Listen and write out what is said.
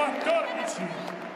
14